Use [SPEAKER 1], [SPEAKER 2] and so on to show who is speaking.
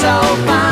[SPEAKER 1] so fine.